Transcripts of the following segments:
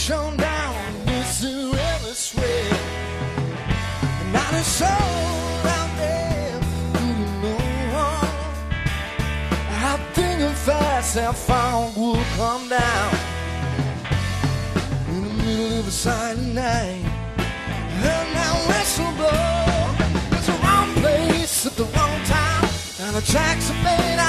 shone down whosoever sway. Not a soul out there could know. I think if I set fog will come down in the middle of a silent night. And now whistle blow. It's the wrong place at the wrong time. And the tracks are made.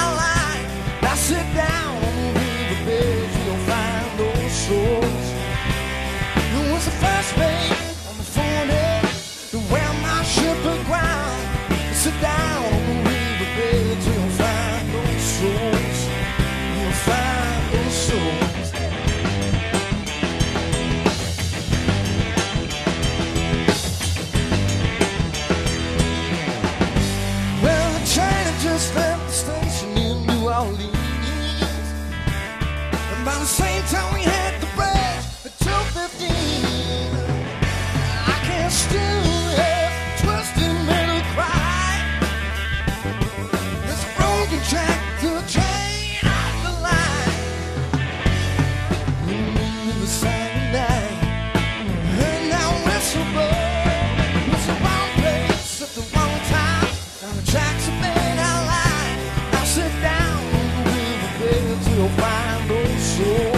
Jesus.